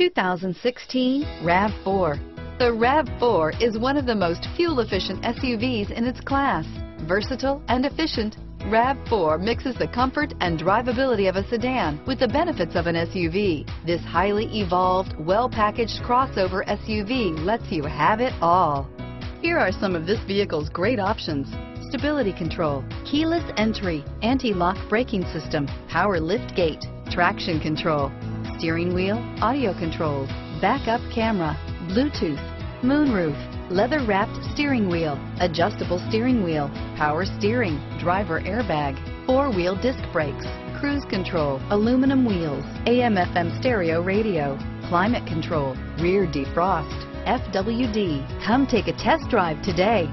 2016 RAV4. The RAV4 is one of the most fuel-efficient SUVs in its class. Versatile and efficient, RAV4 mixes the comfort and drivability of a sedan with the benefits of an SUV. This highly evolved, well-packaged crossover SUV lets you have it all. Here are some of this vehicle's great options. Stability control, keyless entry, anti-lock braking system, power lift gate, traction control, steering wheel, audio controls, backup camera, Bluetooth, moonroof, leather wrapped steering wheel, adjustable steering wheel, power steering, driver airbag, four wheel disc brakes, cruise control, aluminum wheels, AM FM stereo radio, climate control, rear defrost, FWD. Come take a test drive today.